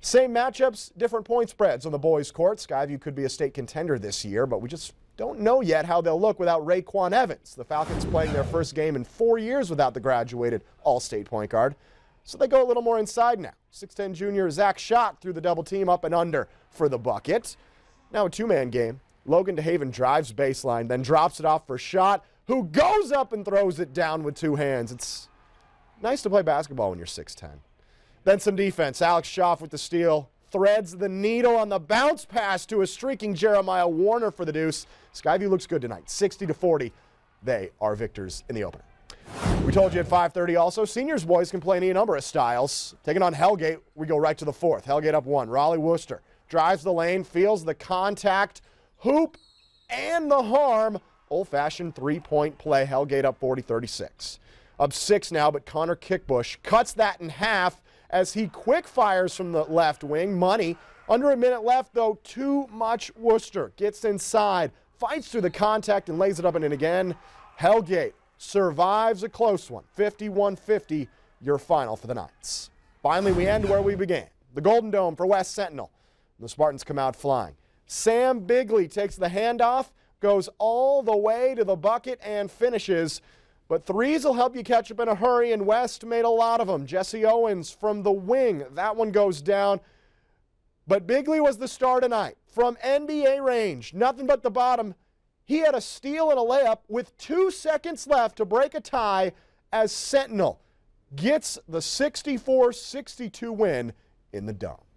Same matchups, different point spreads on the boys' court. Skyview could be a state contender this year, but we just don't know yet how they'll look without RayQuan Evans. The Falcons playing their first game in four years without the graduated All-State point guard. So they go a little more inside now. 6'10 junior Zach Shot through the double team up and under for the bucket. Now a two-man game. Logan DeHaven drives baseline, then drops it off for Shot, who goes up and throws it down with two hands. It's nice to play basketball when you're 6'10. Then some defense. Alex Schaff with the steal. Threads the needle on the bounce pass to a streaking Jeremiah Warner for the deuce. Skyview looks good tonight. 60 to 40. They are victors in the opener. We told you at 5:30 also, seniors boys can play any number of styles. Taking on Hellgate, we go right to the fourth. Hellgate up one. Raleigh Wooster drives the lane, feels the contact, hoop, and the harm. Old-fashioned three-point play. Hellgate up 40-36. Up six now, but Connor Kickbush cuts that in half as he quick fires from the left wing. Money. Under a minute left, though, too much Worcester. Gets inside, fights through the contact, and lays it up and in again. Hellgate survives a close one. 51-50, your final for the Knights. Finally, we end where we began. The Golden Dome for West Sentinel. The Spartans come out flying. Sam Bigley takes the handoff, goes all the way to the bucket and finishes. But threes will help you catch up in a hurry, and West made a lot of them. Jesse Owens from the wing, that one goes down. But Bigley was the star tonight from NBA range, nothing but the bottom. He had a steal and a layup with two seconds left to break a tie as Sentinel gets the 64 62 win in the Dome.